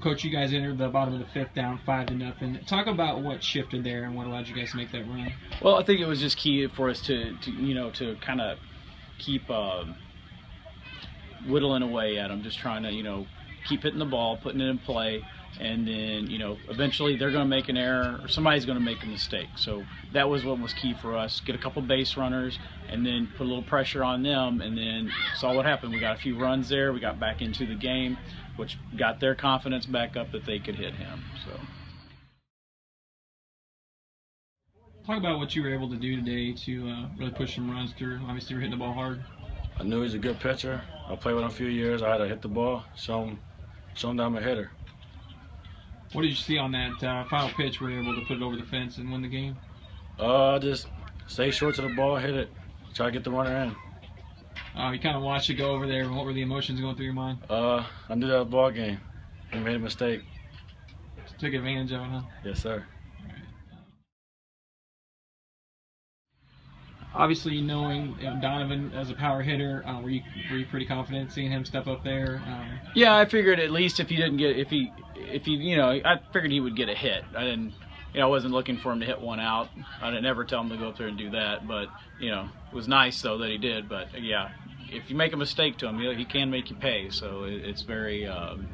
coach, you guys entered the bottom of the fifth down five to nothing. Talk about what shifted there and what allowed you guys to make that run. Well, I think it was just key for us to, to you know, to kind of keep uh, whittling away at them, just trying to, you know, keep hitting the ball, putting it in play, and then, you know, eventually they're going to make an error or somebody's going to make a mistake. So that was what was key for us. Get a couple base runners and then put a little pressure on them, and then saw what happened. We got a few runs there. We got back into the game, which got their confidence back up that they could hit him. So. Talk about what you were able to do today to uh, really push some runs through. Obviously, you're hitting the ball hard. I knew he was a good pitcher. I played with him a few years. I had to hit the ball, show him, show him that I'm a hitter. What did you see on that uh, final pitch where you were able to put it over the fence and win the game? Uh, just stay short to the ball, hit it, try to get the runner in. Uh, you kind of watched it go over there. What were the emotions going through your mind? Uh, I knew that was a ball game. He made a mistake. Took advantage of it, huh? Yes, sir. Obviously, knowing Donovan as a power hitter, uh, were you were you pretty confident seeing him step up there? Um, Yeah, I figured at least if he didn't get if he if he you know I figured he would get a hit. I didn't you know I wasn't looking for him to hit one out. I didn't ever tell him to go up there and do that. But you know it was nice though that he did. But yeah, if you make a mistake to him, he, can make you pay. So it, it's very. Um,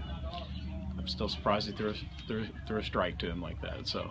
I'm still surprised he threw, threw threw a strike to him like that. So